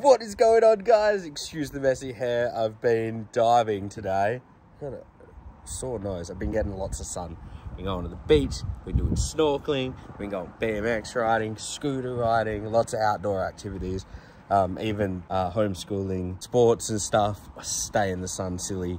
What is going on, guys? Excuse the messy hair. I've been diving today. Got a sore nose. I've been getting lots of sun. Been going to the beach, been doing snorkeling, been going BMX riding, scooter riding, lots of outdoor activities. Um, even uh, homeschooling, sports and stuff. Stay in the sun silly.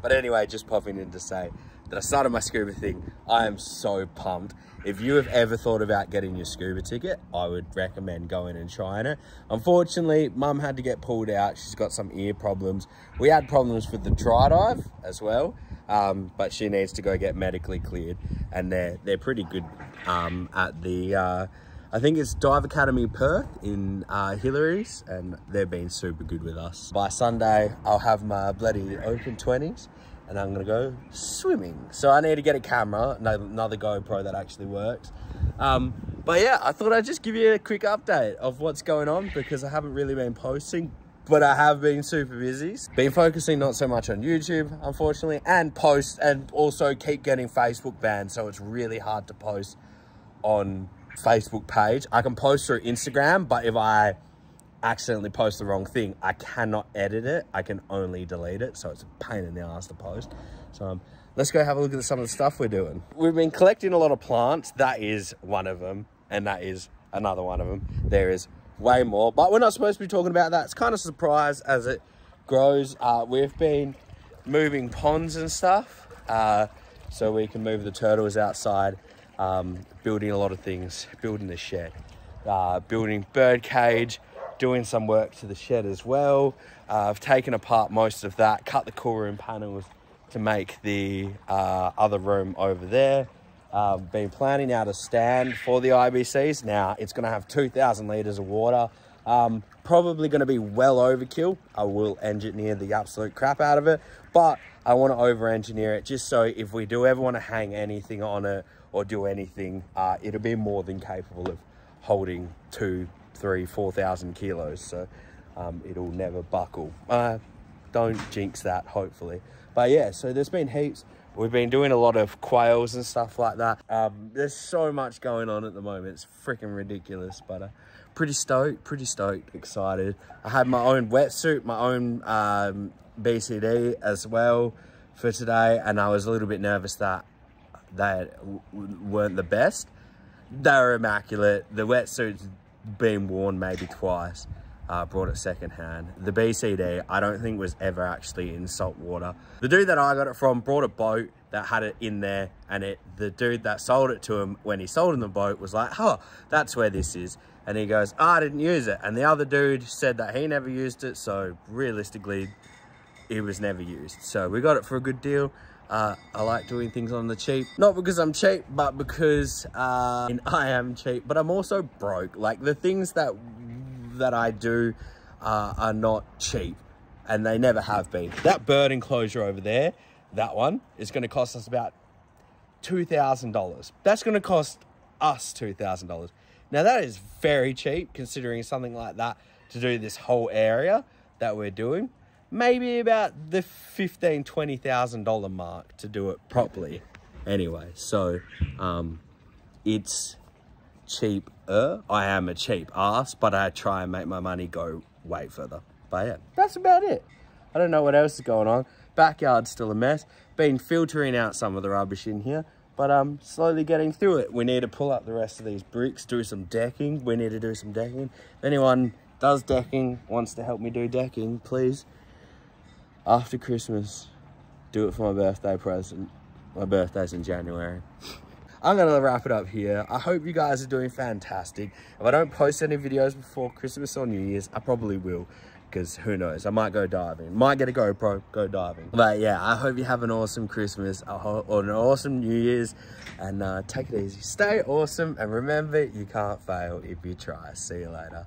But anyway, just popping in to say that I started my scuba thing. I am so pumped. If you have ever thought about getting your scuba ticket, I would recommend going and trying it. Unfortunately, mum had to get pulled out. She's got some ear problems. We had problems with the dry dive as well, um, but she needs to go get medically cleared. And they're, they're pretty good um, at the, uh, I think it's Dive Academy Perth in uh, Hillarys, and they've been super good with us. By Sunday, I'll have my bloody open 20s and I'm gonna go swimming. So I need to get a camera, another GoPro that actually works. Um, but yeah, I thought I'd just give you a quick update of what's going on because I haven't really been posting, but I have been super busy. Been focusing not so much on YouTube, unfortunately, and post and also keep getting Facebook banned. So it's really hard to post on Facebook page. I can post through Instagram, but if I accidentally post the wrong thing, I cannot edit it. I can only delete it. So it's a pain in the ass to post. So um, let's go have a look at some of the stuff we're doing. We've been collecting a lot of plants. That is one of them. And that is another one of them. There is way more, but we're not supposed to be talking about that. It's kind of surprise as it grows. Uh, we've been moving ponds and stuff. Uh, so we can move the turtles outside, um, building a lot of things, building the shed, uh, building bird cage, doing some work to the shed as well. Uh, I've taken apart most of that, cut the cool room panels to make the uh, other room over there. Uh, been planning out a stand for the IBCs. Now it's going to have 2,000 litres of water. Um, probably going to be well overkill. I will engineer the absolute crap out of it, but I want to over engineer it just so if we do ever want to hang anything on it or do anything, uh, it'll be more than capable of holding two three, 4,000 kilos. So um, it'll never buckle. Uh, don't jinx that, hopefully. But yeah, so there's been heaps. We've been doing a lot of quails and stuff like that. Um, there's so much going on at the moment. It's freaking ridiculous, but uh, pretty stoked, pretty stoked, excited. I had my own wetsuit, my own um, BCD as well for today. And I was a little bit nervous that they weren't the best. They were immaculate. The wetsuits been worn maybe twice. Uh, brought it secondhand. The BCD, I don't think was ever actually in salt water. The dude that I got it from brought a boat that had it in there and it the dude that sold it to him when he sold him the boat was like, oh, that's where this is. And he goes, oh, I didn't use it. And the other dude said that he never used it. So realistically, it was never used. So we got it for a good deal. Uh, I like doing things on the cheap. Not because I'm cheap, but because uh, I am cheap, but I'm also broke. Like the things that that I do uh, are not cheap and they never have been. That bird enclosure over there, that one, is gonna cost us about $2,000. That's gonna cost us $2,000. Now that is very cheap considering something like that to do this whole area that we're doing maybe about the fifteen twenty thousand dollar mark to do it properly anyway so um it's cheap -er. i am a cheap ass but i try and make my money go way further but yeah that's about it i don't know what else is going on backyard's still a mess been filtering out some of the rubbish in here but I'm um, slowly getting through it. We need to pull up the rest of these bricks, do some decking. We need to do some decking. If anyone does decking, wants to help me do decking, please after Christmas, do it for my birthday present. My birthday's in January. I'm gonna wrap it up here. I hope you guys are doing fantastic. If I don't post any videos before Christmas or New Year's, I probably will because who knows, I might go diving. Might get a GoPro, go diving. But yeah, I hope you have an awesome Christmas or an awesome New Year's and uh, take it easy. Stay awesome and remember, you can't fail if you try. See you later.